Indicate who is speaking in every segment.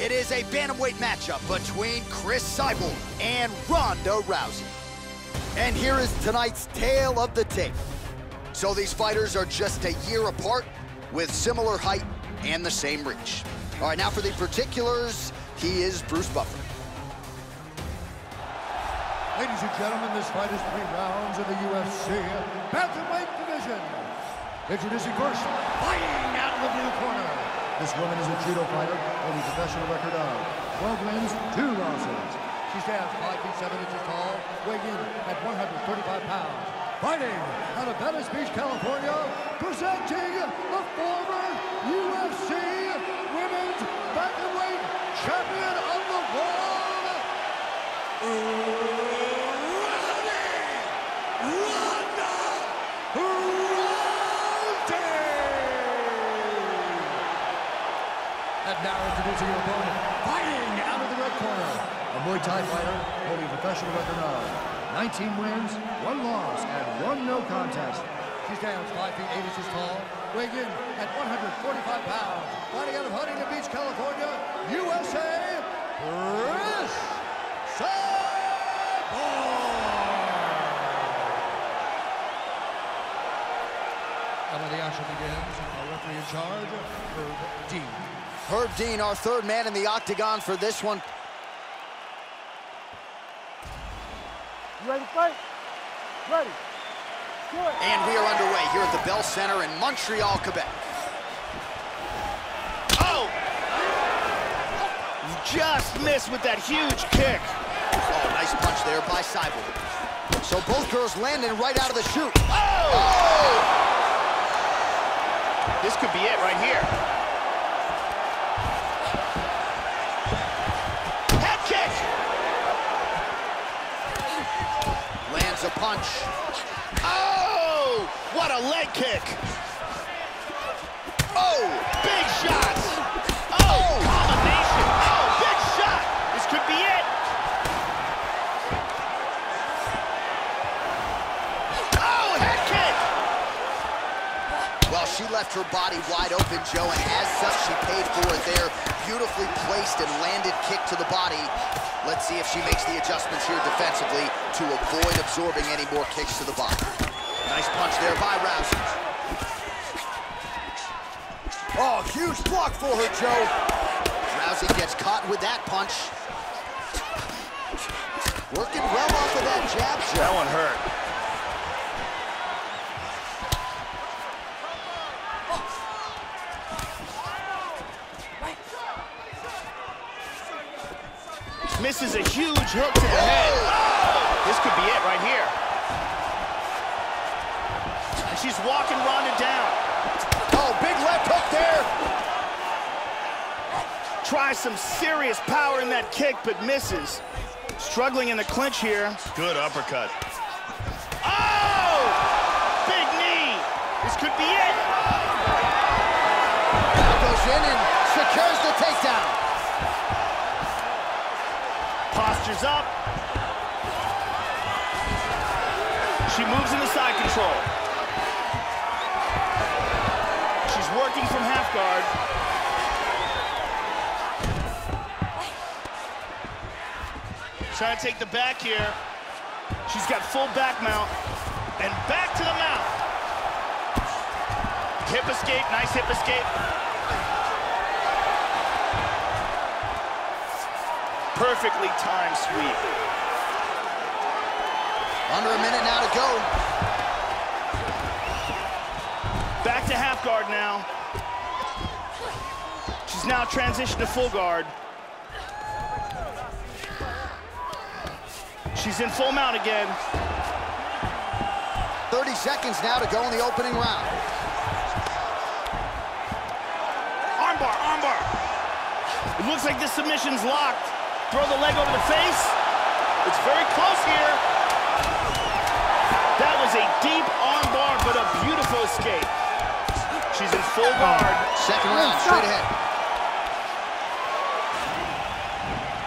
Speaker 1: It is a bantamweight matchup between Cris Cyborg and Ronda Rousey. And here is tonight's tale of the tape. So these fighters are just a year apart with similar height and the same reach. All right, now for the particulars, he is Bruce Buffer.
Speaker 2: Ladies and gentlemen, this fight is three rounds in the UFC Bantamweight Division. Introducing first, fighting out of the blue corner. This woman is a judo fighter holding a professional record of 12 wins, 2 losses. She stands 5 feet 7 inches tall, weighing in at 135 pounds. Fighting out of Venice Beach, California, presenting the former UFC Women's Bantamweight Champion of the World, And introducing your opponent, fighting out of the red corner, a Muay Thai fighter holding a professional record of 19 wins, 1 loss, and 1 no contest. She stands 5 feet 8 inches tall, weighing in at 145 pounds, fighting out of Huntington Beach, California, USA, Cris And when the action begins, our referee in charge, Herb Dean.
Speaker 1: Herb Dean, our third man in the octagon for this one.
Speaker 3: You ready to fight? Ready. Good.
Speaker 1: And we are underway here at the Bell Center in Montreal, Quebec.
Speaker 4: Oh! Just missed with that huge kick.
Speaker 1: Oh, nice punch there by Cyborg. So both girls landing right out of the chute.
Speaker 4: Oh! oh! This could be it right here.
Speaker 1: Punch.
Speaker 4: Oh! What a leg kick! Oh! Big shots! Oh! Combination! Oh! Big shot! This could be it! Oh! Head kick!
Speaker 1: Well, she left her body wide open, Joe, and as such, she paid for it there. Beautifully placed and landed kick to the body. Let's see if she makes the adjustments here defensively to avoid absorbing any more kicks to the body. Nice punch there by Rousey. Oh, huge block for her, Joe. Rousey gets caught with that punch. Working well off of that jab, Joe.
Speaker 4: That one hurt. Misses a huge hook to the head. This could be it right here. And she's walking Ronda down.
Speaker 1: Oh, big left hook there.
Speaker 4: Tries some serious power in that kick, but misses. Struggling in the clinch here. Good uppercut. Oh! Big knee. This could be it.
Speaker 1: Goes in and secures the takedown.
Speaker 4: Postures up. Moves into side control. She's working from half guard. Trying to take the back here. She's got full back mount. And back to the mount. Hip escape, nice hip escape. Perfectly timed sweep.
Speaker 1: Under a minute now to go.
Speaker 4: Back to half guard now. She's now transitioned to full guard. She's in full mount again.
Speaker 1: 30 seconds now to go in the opening round.
Speaker 4: Armbar, armbar. It looks like this submission's locked. Throw the leg over the face. It's very close here. That a deep armbar, but a beautiful escape. She's in full oh. guard.
Speaker 1: Second round, straight ahead.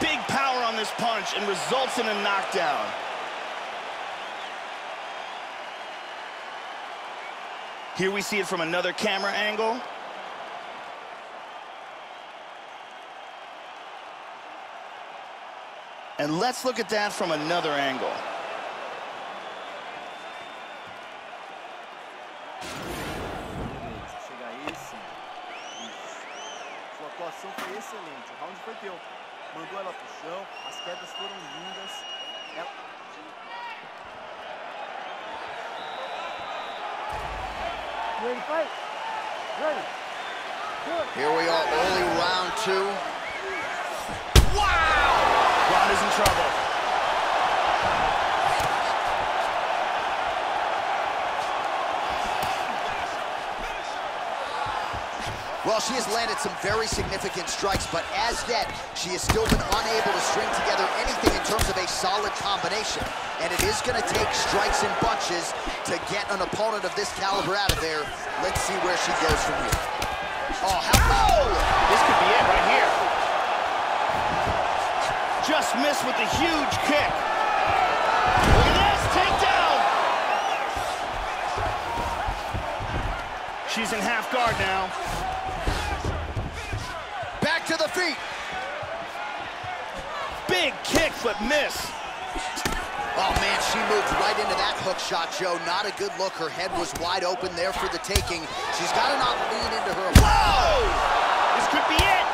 Speaker 4: Big power on this punch and results in a knockdown. Here we see it from another camera angle. And let's look at that from another angle.
Speaker 5: Sua atuação foi excelente. O round foi teu. Mandou ela pro chão. As quedas foram lindas. Ela...
Speaker 3: Ready to fight? Ready.
Speaker 1: Here we are, early round two.
Speaker 4: Ronda's in trouble.
Speaker 1: Well, she has landed some very significant strikes, but as yet, she has still been unable to string together anything in terms of a solid combination. And it is going to take strikes in bunches to get an opponent of this caliber out of there. Let's see where she goes from here. Oh. Oh!
Speaker 4: This could be it right here. Just missed with the huge kick. Look at this, takedown. She's in half guard now.
Speaker 1: The feet.
Speaker 4: Big kick, but miss.
Speaker 1: Oh, man, she moved right into that hook shot, Joe. Not a good look. Her head was wide open there for the taking. She's got to not lean into her...
Speaker 4: Whoa! This could be it.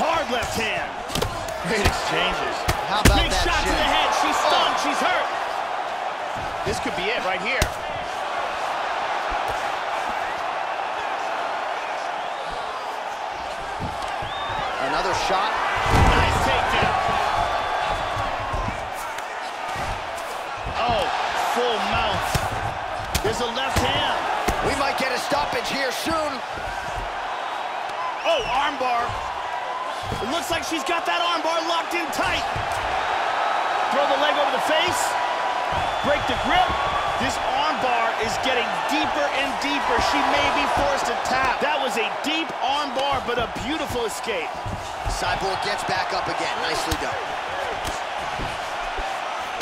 Speaker 4: Hard left hand. Great exchanges.
Speaker 1: How about
Speaker 4: Big
Speaker 1: that
Speaker 4: shot to the head. She's stunned.
Speaker 1: Oh.
Speaker 4: She's hurt. This could be it right here.
Speaker 1: Another shot.
Speaker 4: Nice takedown. Oh, full mount. There's a left hand.
Speaker 1: We might get a stoppage here soon.
Speaker 4: Oh, armbar. It looks like she's got that armbar locked in tight. Throw the leg over the face. Break the grip. This armbar is getting deeper and deeper. She may be forced to tap. That was a deep armbar, but a beautiful escape.
Speaker 1: Cyborg gets back up again. Nicely done.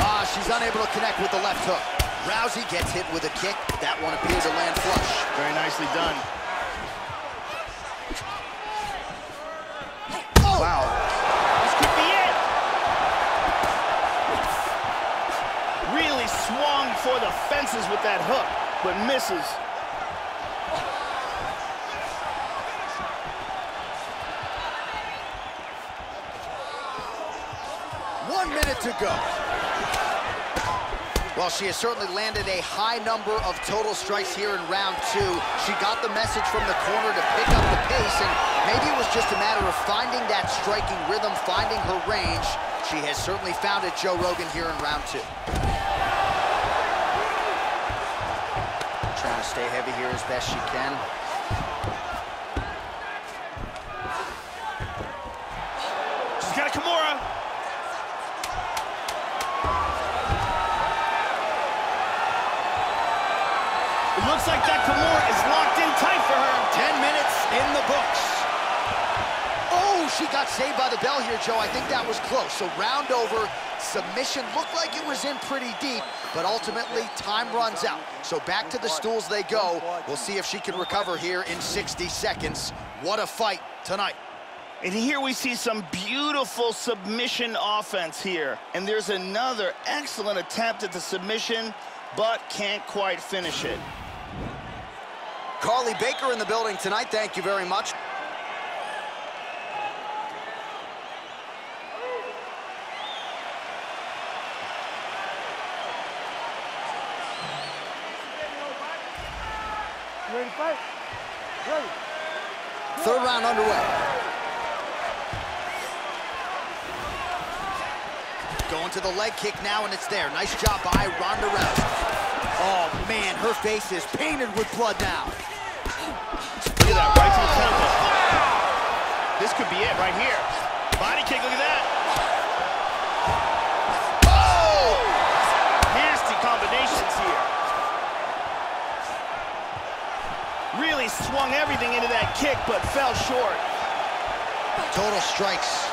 Speaker 1: Ah, she's unable to connect with the left hook. Rousey gets hit with a kick. That one appears to land flush.
Speaker 4: Very nicely done.
Speaker 1: Oh!
Speaker 4: Wow. Fences with that hook, but misses.
Speaker 1: One minute to go. Well, she has certainly landed a high number of total strikes here in round two. She got the message from the corner to pick up the pace, and maybe it was just a matter of finding that striking rhythm, finding her range. She has certainly found it, Joe Rogan, here in round two. Stay heavy here as best she can.
Speaker 4: Got
Speaker 1: saved by the bell here, Joe. I think that was close. So round over, submission looked like it was in pretty deep, but ultimately time runs out. So back to the stools they go. We'll see if she can recover here in 60 seconds. What a fight tonight.
Speaker 4: And here we see some beautiful submission offense here. And there's another excellent attempt at the submission, but can't quite finish it.
Speaker 1: Carly Baker in the building tonight. Thank you very much.
Speaker 3: You ready to fight? Ready.
Speaker 1: Third round underway. Going to the leg kick now, and it's there. Nice job by Ronda Rousey. Oh, man, her face is painted with blood now.
Speaker 4: Look at that, right to the temple. This could be it right here. Body kick, look at that. Kick, but fell short.
Speaker 1: Total strikes.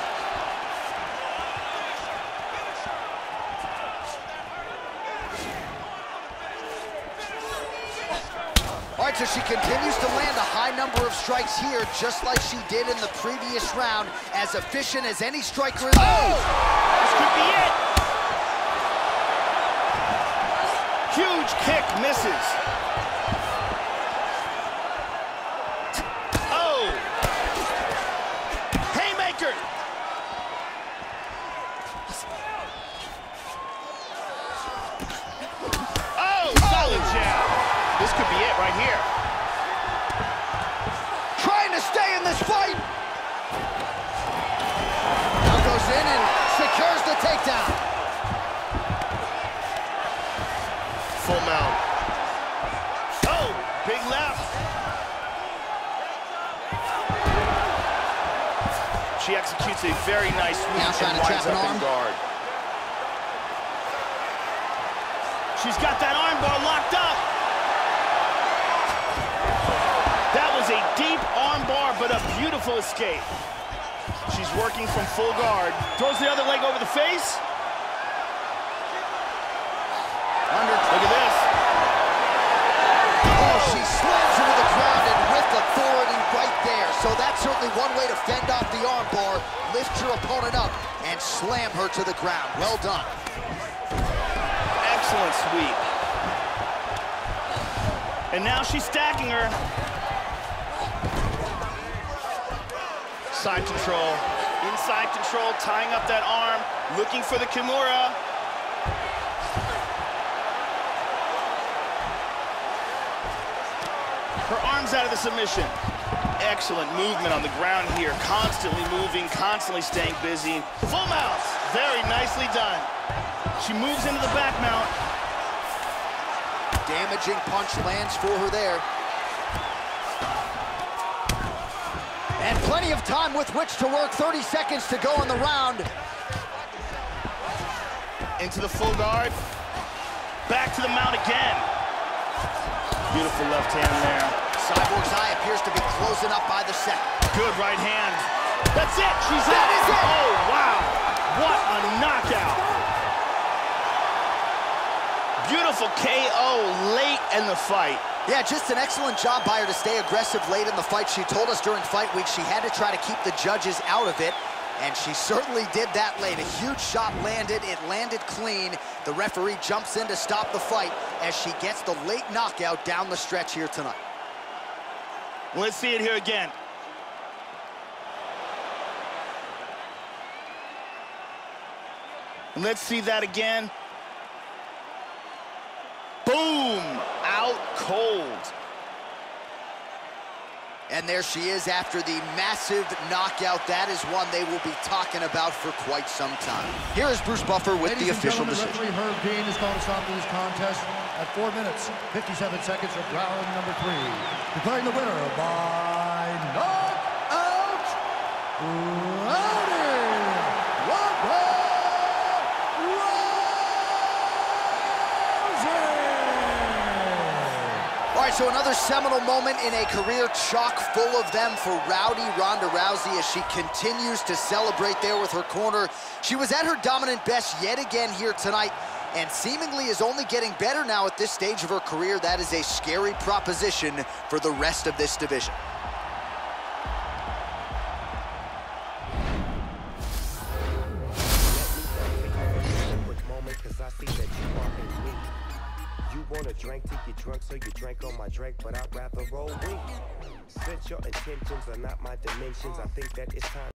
Speaker 1: All right, so she continues to land a high number of strikes here, just like she did in the previous round, as efficient as any striker in the
Speaker 4: Oh! This could be it. Huge kick misses. Executes a very nice sweep
Speaker 1: Now trying
Speaker 4: and
Speaker 1: to
Speaker 4: winds
Speaker 1: trap an
Speaker 4: up
Speaker 1: arm.
Speaker 4: in guard. She's got that armbar locked up. That was a deep armbar, but a beautiful escape. She's working from full guard. Throws the other leg over the face.
Speaker 1: Under
Speaker 4: Look at this.
Speaker 1: There. So that's certainly one way to fend off the armbar, lift your opponent up, and slam her to the ground. Well done.
Speaker 4: Excellent sweep. And now she's stacking her. Side control. Inside control, tying up that arm, looking for the Kimura. Her arm's out of the submission. Excellent movement on the ground here, constantly moving, constantly staying busy. Full mount, very nicely done. She moves into the back mount.
Speaker 1: Damaging punch lands for her there. And plenty of time with which to work. 30 seconds to go in the round.
Speaker 4: Into the full guard. Back to the mount again. Beautiful left hand there.
Speaker 1: Cyborg's eye appears to be closing up by the second.
Speaker 4: Good right hand. That's it. She's
Speaker 1: That
Speaker 4: out.
Speaker 1: is it.
Speaker 4: Oh, wow. What a knockout. Beautiful KO late in the fight.
Speaker 1: Yeah, just an excellent job by her to stay aggressive late in the fight. She told us during fight week she had to try to keep the judges out of it, and she certainly did that late. A huge shot landed, it landed clean. The referee jumps in to stop the fight as she gets the late knockout down the stretch here tonight.
Speaker 4: Let's see it here again. And let's see that again. Boom! Out cold.
Speaker 1: And there she is after the massive knockout. That is one they will be talking about for quite some time. Here is Bruce Buffer with
Speaker 2: Ladies
Speaker 1: the official decision.
Speaker 2: referee Herb Dean is going to stop this contest at 4 minutes, 57 seconds of round number three. Declaring the winner by knockout, Rowdy Ronda Rousey!
Speaker 1: All right, so another seminal moment in a career chock full of them for Rowdy Ronda Rousey as she continues to celebrate there with her corner. She was at her dominant best yet again here tonight and seemingly is only getting better now at this stage of her career. That is a scary proposition for the rest of this division.
Speaker 6: quick moment cause I see that you are in me. You want a drink drunk, so you drank on my drink, but I'd rather roll weed. Since your intentions are not my dimensions, I think that it's time.